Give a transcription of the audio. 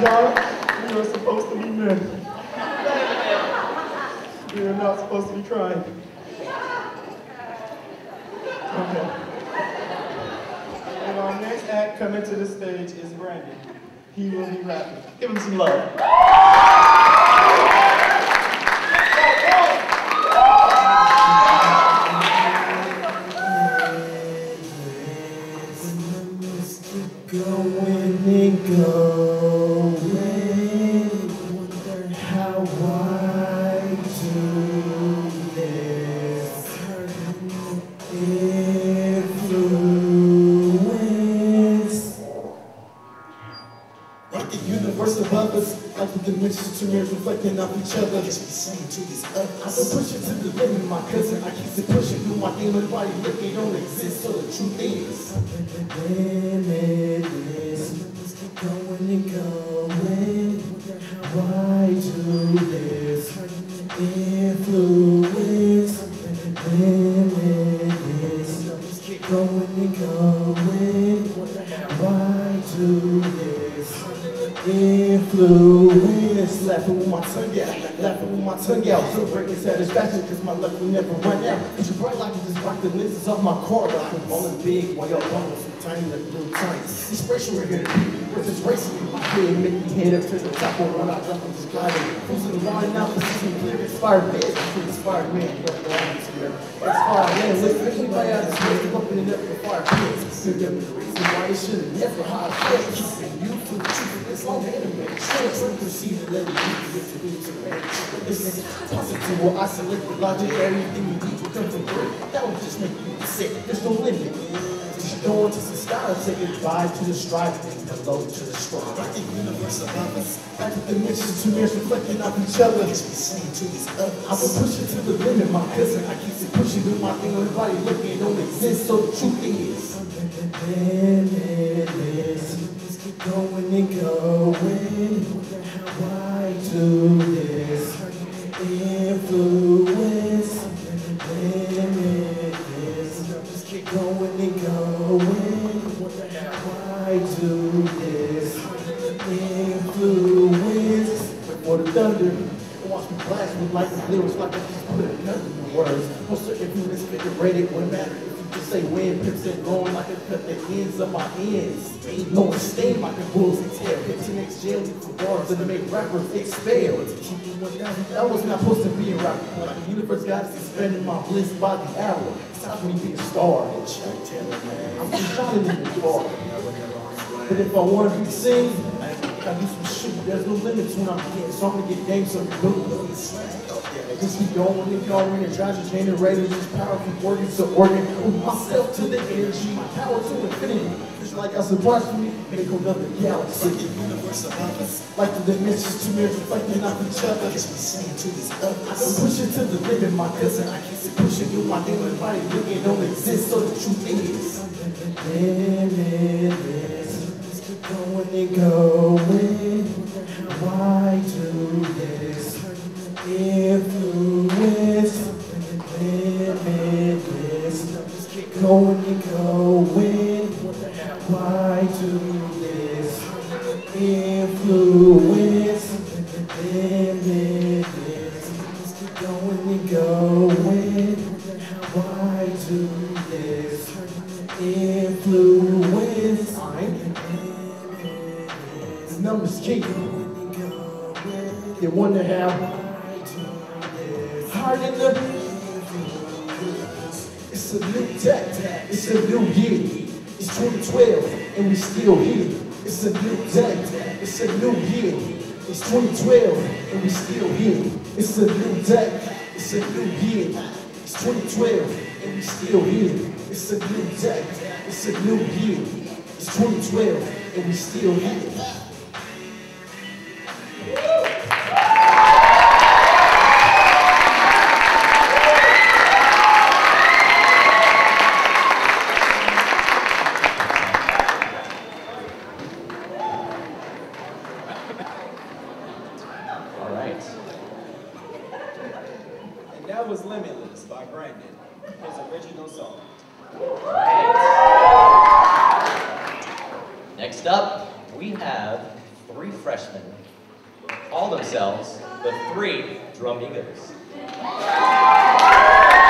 John, we are supposed to be men. We are not supposed to be crying. Okay. And our next act coming to the stage is Brandon. He will be rapping. Give him some love. Going and going, like the dimensions to mirrors reflecting off each other. Just be saying to these others. I can push it to the limit, my cousin. I keep it pushing through my demon body, looking don't exist. So the truth is, Influence, laughing with my tongue out, laughing with my tongue out. Still breaking satisfaction, cause my luck will never run out. You bright like you just rock the lenses off my car. I'm rolling big while y'all rolling some tiny like little tiny. Inspiration we're here with this racing in my head, make me head up to the top. Or when I jump, I'm just gliding. Cruising around now, position clear, inspired man, inspired man. But the audience here, inspired man. Listen, anybody out of space, opening up the fire pits. So them the reason why it should have never hide felt. Keeping you for the truth of this Straight from proceed to logic, everything you need come. That just make sick. There's no limit. Go some say goodbye to the hello to the strong. Like the universe above us, like the dimensions, two mirrors reflecting off each other. I will push it to the limit, my cousin. I keep it pushing, do my thing, everybody looking, don't exist. So the truth is, going and going. Why do this? Influence. Just keep going and going. Why do this? Influence. Before the thunder. Watch me blast with lightning lyrics like I just put it in words. No certain you misfigure it, wouldn't matter just say when pips and going I cut the ends of my ends. Ain't no stain like a bull's tail. Hit your next jail for bars and make rappers expel. That was not supposed to be a rapper. Like the universe got us expanding my bliss by the hour. Stop me being a star. I'm just trying to be a star. But if I want to be seen, I do some shit. There's no limits when I'm getting, so I'm gonna get game so you Just keep going and going and trying to change the generate this power from organ to organ. Move myself to the energy, my power to infinity. It's like I surprised me, make another galaxy. Like the universe above us. Like the dimensions, two mirrors reflecting off each other. Just be saying to these others. I can push it to the limit, my cousin. I keep it pushing you, my demon body looking don't exist, so the truth is. Limitless. Going and going. Why do this? Influence. Limitless. Going and going. Why do this? Influence. Limitless. Going. Numbers keep. They in the it's a new day, it's a new year. It's 2012 and we still here. It's a new day, it's a new year. It's 2012 and we still here. It's a new day, it's a new year. It's 2012 and we still here. It's a new day, it's a new year. It's 2012 and we still here. That was Limitless by Brandon, his original song. Next up, we have three freshmen call themselves the Three Drumigos.